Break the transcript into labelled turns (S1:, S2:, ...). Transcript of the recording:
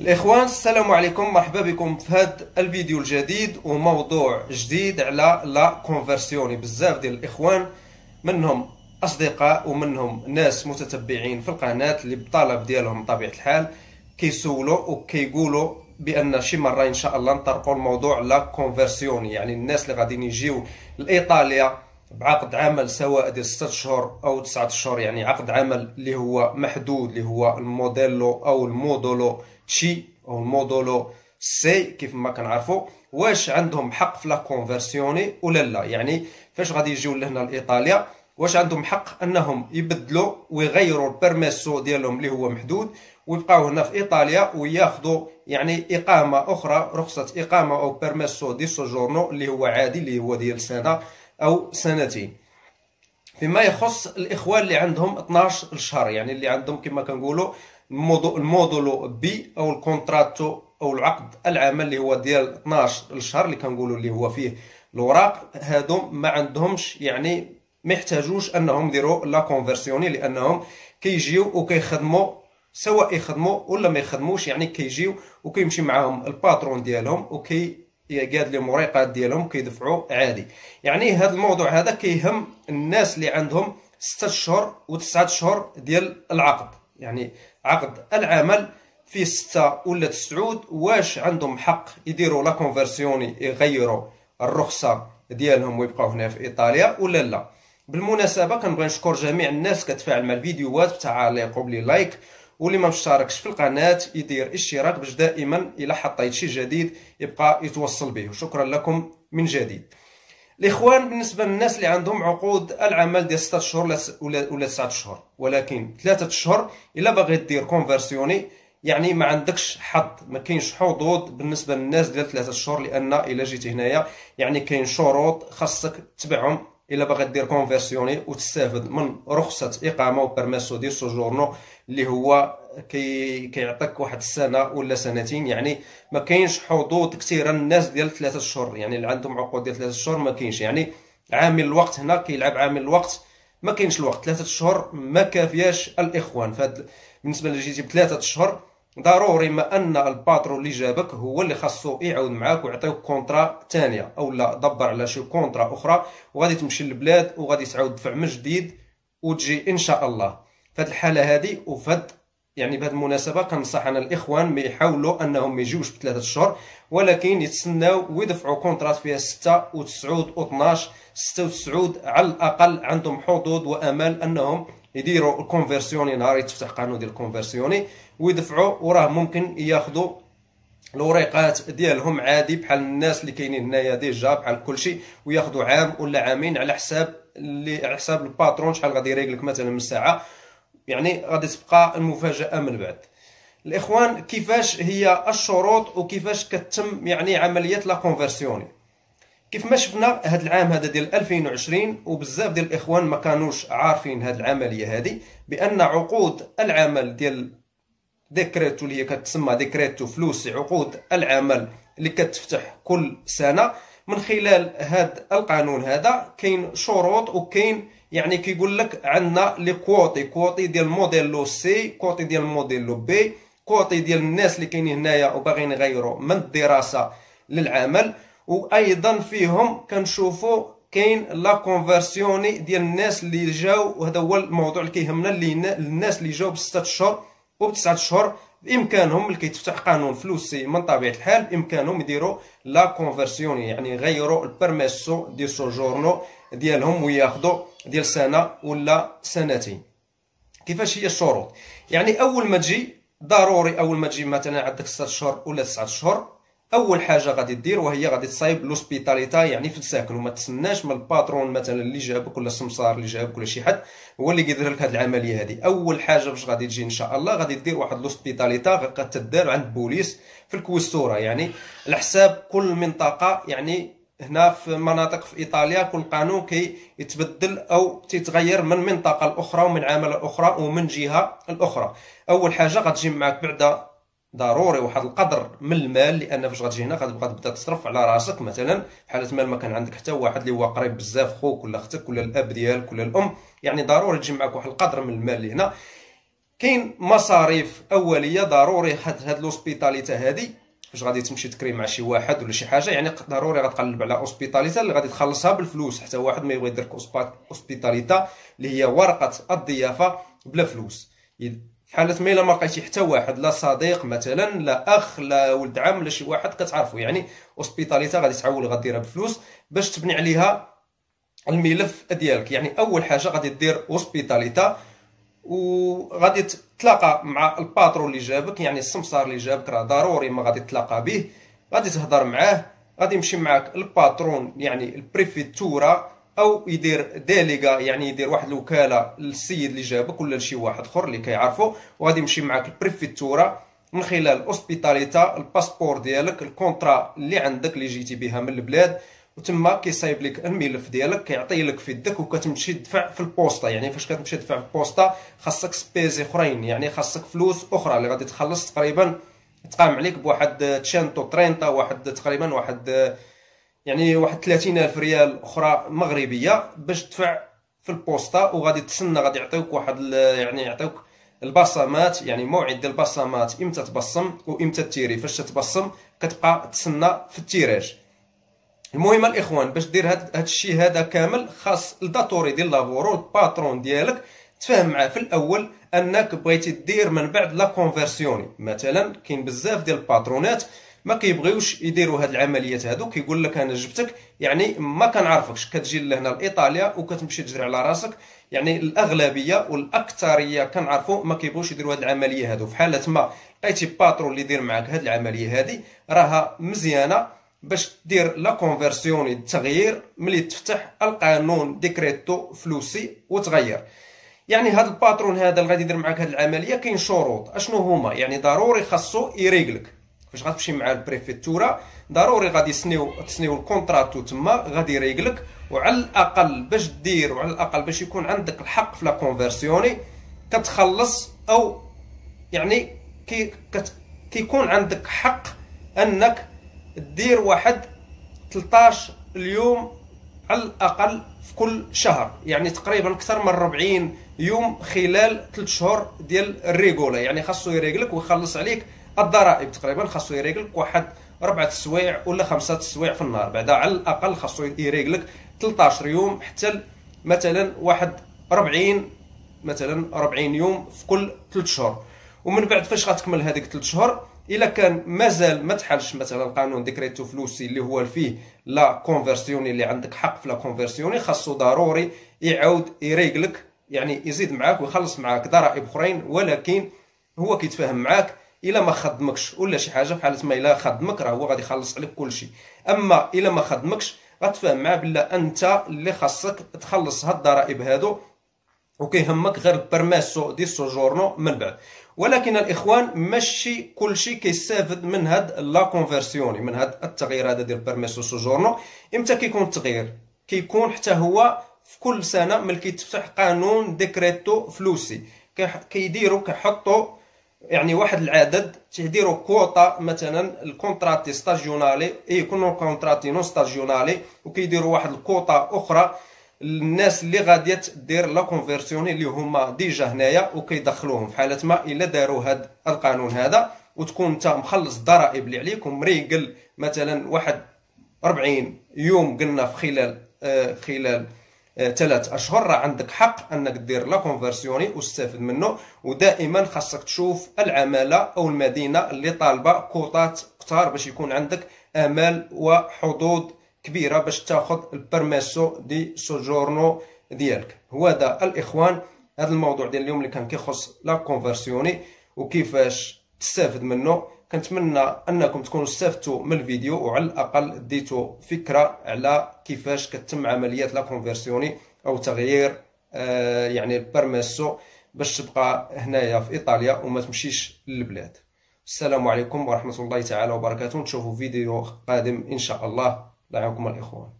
S1: الإخوان السلام عليكم مرحبا بكم في هذا الفيديو الجديد وموضوع جديد على la conversione بزاف ديال الإخوان منهم أصدقاء ومنهم ناس متتبعين في القناة اللي بطلب ديالهم بطبيعه الحال كيسولوا وكيقولوا بأن شي مرة إن شاء الله نطرقوا الموضوع la conversione يعني الناس اللي غاديين يجيو لإيطاليا بعقد عمل سواء ديال 6 شهور أو 9 شهور يعني عقد عمل اللي هو محدود اللي هو ال modello أو ال modulo C أو ال modulo C كيف ما كنعرفوا واش عندهم حق في la conversione ولا لا؟ يعني فاش غادي يجيو لهنا لإيطاليا واش عندهم حق أنهم يبدلوا ويغيروا ال permesso ديالهم اللي هو محدود ويبقاو هنا في إيطاليا وياخذوا يعني إقامة أخرى رخصة إقامة أو permesso di soggiorno اللي هو عادي اللي هو ديال سنة. أو سنتين فيما يخص الإخوان اللي عندهم 12 شهر يعني اللي عندهم كما كنقولوا ال modulo B أو ال contratto أو العقد العمل اللي هو ديال 12 شهر اللي كنقولوا اللي هو فيه الاوراق هادو ما عندهمش يعني ما يحتاجوش أنهم يديروا la conversione لأنهم كيجيو وكيخدموا سواء يخدموا ولا ما يخدموش يعني كيجيو وكيمشي معاهم ال patron ديالهم وكيقاد لهم وريقات ديالهم كيدفعوا عادي. يعني هذا الموضوع هذا كيهم الناس اللي عندهم ستة شهور وتسعة شهور ديال العقد. يعني عقد العمل في ستة ولا تسعود واش عندهم حق يديروا la conversione يغيروا الرخصة ديالهم ويبقاو هنا في إيطاليا ولا لا؟ بالمناسبة كنبغي نشكر جميع الناس كتفاعل مع الفيديوهات بتعاليق وب les likes. واللي ما مشتركش في القناة يدير اشتراك باش دائما الا حطيت شي جديد يبقى يتوصل به. شكرا لكم من جديد. الإخوان بالنسبة للناس اللي عندهم عقود العمل ديال 6 شهور ولا ولا 9 شهور ولكن 3 شهور إلا باغي دير conversione يعني ما عندكش حظ ما كاينش حظوظ بالنسبة للناس ديال 3 شهور لأن إلا جيتي هنايا يعني كاين شروط خاصك تتبعهم الا باغي دير conversione وتستافد من رخصه اقامه و permesso ديال soggiorno اللي هو كي كيعطيك واحد السنة ولا سنتين يعني ما كاينش حظوظ كثيره الناس ديال ثلاثة شهور يعني اللي عندهم عقود ديال ثلاثة شهور ما كاينش يعني عامل الوقت هنا كيلعب عامل الوقت ما كاينش الوقت ثلاثة شهور ما كافياش الاخوان فهاد بالنسبة لجيتي بثلاثة شهور ضروري ما أن ال patron اللي جابك هو اللي خاصو يعاود معاك ويعطيك contrat ثانية أو لا دبر على شي contrat أخرى وغادي تمشي للبلاد وغادي تعاود تدفع من جديد وتجي إن شاء الله. فهاد الحالة هذه وفهاد يعني بهذه المناسبة كنصح أنا الإخوان ما يحاولوا أنهم ما يجيوش بثلاثة شهور ولكن يتسناو ويدفعوا كونترات فيها 6 و9 و12 6 و9 على الأقل عندهم حظوظ وامل أنهم يديروا ال conversione نهار يتفتح قانون ديال ال conversione ويدفعوا وراه ممكن ياخذوا الوريقات ديالهم عادي بحال الناس اللي كاينين هنايا déjà بحال كلشي وياخذوا عام ولا عامين على حساب اللي على حساب ال patron شحال غادي يريقلك مثلا من الساعة يعني غادي تبقى المفاجأة من بعد. الإخوان كيفاش هي الشروط وكيفاش كتم يعني عملية la conversione كيف ما شفنا هذا العام هذا ديال 2020 وبزاف ديال الإخوان ما كانوش عارفين هذه العملية هذه بأن عقود العمل ديال decreto اللي هي كتسمى decreto flussi عقود العمل اللي كتفتح كل سنة من خلال هذا القانون هذا كاين شروط وكاين يعني كيقول لك عندنا le quote quote ديال modello C quote ديال modello B quote ديال الناس اللي كاينين هنايا وباغيين يغيروا من الدراسة للعمل. وأيضا فيهم كنشوفوا كاين la conversione ديال الناس اللي جاو وهذا هو الموضوع اللي كيهمنا اللي الناس اللي جاو بستة اشهر وبتسعة اشهر بإمكانهم ملي كيتفتح قانون flussi من طبيعة الحال بإمكانهم يديروا la conversione يعني يغيروا ال permesso di soggiorno ديالهم وياخذوا ديال سنة ولا سنتين. كيفاش هي الشروط؟ يعني أول ما تجي ضروري أول ما تجي مثلا عندك 6 شهور ولا 9 شهور أول حاجة غادي دير وهي غادي تصايب l'ospitalità يعني في الساكن. وما تسناش من ال patron مثلا اللي جابك ولا السمسار اللي جابك ولا شي حد هو اللي كيدير لك هذه العملية هذه أول حاجة باش غادي تجي إن شاء الله غادي دير واحد l'ospitalità غتدار عند البوليس في ال questura يعني على حساب كل منطقة يعني هنا في مناطق في إيطاليا كل قانون كي يتبدل أو تيتغير من منطقة لأخرى ومن عمالة أخرى ومن جهة الاخرى أول حاجة غتجي معك بعد ضروري واحد القدر من المال لأن فاش غتجي هنا غتبقى تبدا تصرف على راسك مثلا حالة ما الا ما كان عندك حتى واحد اللي هو قريب بزاف خوك ولا أختك ولا الأب ديالك ولا الأم يعني ضروري تجي معك واحد القدر من المال اللي هنا كاين مصاريف أولية ضروري هاد هاد l'ospitalità هادي. فاش غادي تمشي تكري مع شي واحد ولا شي حاجة يعني ضروري غتقلب على ospitalità اللي غادي تخلصها بالفلوس. حتى واحد ما يبغي يدير ospitalità اللي هي ورقة الضيافة بلا فلوس. في حالة ما الا ما لقيتي حتى واحد لا صديق مثلا لا أخ لا ولد عم لا شي واحد كتعرفو. يعني ospitalità غادي تحول غديرها بفلوس باش تبني عليها الملف ديالك. يعني أول حاجة غادي دير ospitalità وغادي تتلاقى مع ال patron اللي جابك يعني السمسار اللي جابك راه ضروري ما غادي تلاقى به. غادي تهضر معاه غادي يمشي معاك ال patron يعني ال prefettura أو يدير delega يعني يدير واحد الوكالة للسيد اللي جابك ولا لشي واحد آخر اللي كيعرفو. وغادي يمشي معاك ال prefettura من خلال ال ospitalità ال passeport ديالك ال contrat اللي عندك اللي جيتي بها من البلاد. وتما كيصايب لك الملف ديالك كيعطي لك في يدك وكتمشي تدفع في البوسطة. يعني فاش كتمشي تدفع في البوسطة خاصك spese أخرين. يعني خاصك فلوس أخرى اللي غادي تخلص تقريبا تقام عليك بواحد cento trenta واحد تقريبا واحد يعني واحد 30 الف ريال أخرى مغربية باش تدفع في البوسطة وغادي تسنى غادي يعطيوك واحد يعني يعطيوك البصمات يعني موعد ديال البصمات إمتى تبصم وإمتى تيري فاش تبصم كتبقى تسنى في ال tirage. المهم الإخوان باش دير هاد الشيء هذا كامل خاص ال datore ديال lavoro ال patron ديالك تفهم معاه في الأول أنك بغيتي دير من بعد la conversione. مثلا كاين بزاف ديال الباترونات ما كيبغيوش يديروا هاد العمليات هادو. كيقول لك أنا جبتك. يعني ما كنعرفكش. كتجي لهنا لإيطاليا وكتمشي تجري على راسك. يعني الأغلبية والأكثرية كنعرفوا ما كيبغيوش يديروا هاد العملية هادو. في حاله ما لقيتي patron اللي يدير معاك هاد العملية هادي راها مزيانة باش دير la conversione التغيير ملي تفتح القانون decreto flussi وتغير. يعني هذا ال patron هذا اللي غادي يدير معاك هذه العملية كاين شروط. أشنو هما؟ يعني ضروري خاصو يريقلك. فاش غتمشي مع ال prefettura ضروري غادي يسنيو تسنيو ال contratto تما غادي يريقلك وعلى الاقل باش دير وعلى الاقل باش يكون عندك الحق في la conversione كتخلص أو يعني كي كيكون عندك حق انك دير واحد 13 اليوم على الاقل في كل شهر يعني تقريبا أكثر من 40 يوم خلال 3 شهور ديال ال regola يعني خاصو يريقلك ويخلص عليك الضرائب تقريبا خاصو يريقلك واحد اربعة سوايع ولا خمسة سوايع في النهار. بعدا على الأقل خاصو يريقلك 13 يوم حتى مثلا واحد 40 مثلا 40 يوم في كل 3 شهور ومن بعد فاش غتكمل هذيك 3 شهور إلا كان مازال ما تحلش مثلا قانون decreto flussi اللي هو فيه la conversione اللي عندك حق في la conversione خاصو ضروري يعاود يريقلك يعني يزيد معاك ويخلص معاك ضرائب أخرين ولكن هو كيتفاهم معاك إلا ما خدمكش ولا شي حاجة بحال ما إلا خدمك راه هو غادي يخلص عليك كلشي. أما إلا ما خدمكش غتفهم معاه بلا أنت اللي خاصك تخلص هاد الضرائب هادو وكيهمك غير ال permesso di soggiorno من بعد. ولكن الإخوان ماشي كلشي كيستافد من هاد la conversione من هاد التغيير هذا ديال permesso soggiorno إمتى كيكون التغيير؟ كيكون حتى هو في كل سنة ملي كيتفتح قانون decreto flussi. كيديروا كيحطوا يعني واحد العدد تيديروا كوطا مثلا ال contratti stagionali يكونوا contratti non stagionali وكيديروا واحد الكوطا أخرى. الناس اللي غادية دير la conversione اللي هما déjà هنايا وكيدخلوهم في حالة ما إلا داروا هذا القانون هذا وتكون انت مخلص الضرائب اللي عليك ومريقل مثلا واحد 40 يوم قلنا في خلال آه خلال ثلاث أشهر. راه عندك حق أنك دير la conversione وتستافد منه ودائما خاصك تشوف العمالة أو المدينة اللي طالبة كوطات كثار باش يكون عندك آمال وحظوظ كبيرة باش تاخذ ال permesso di soggiorno ديالك. هو هذا الإخوان هذا الموضوع ديال اليوم اللي كان كيخص la conversione وكيفاش تستافد منه. كنتمنى أنكم تكونوا استفدتوا من الفيديو وعلى الأقل ديتوا فكرة على كيفاش كتم عمليات la conversione أو تغيير آه يعني البرميسو باش تبقى هنايا في إيطاليا وما تمشيش للبلاد. السلام عليكم ورحمة الله تعالى وبركاته. نشوفوا فيديو قادم إن شاء الله. دعاكم الإخوان.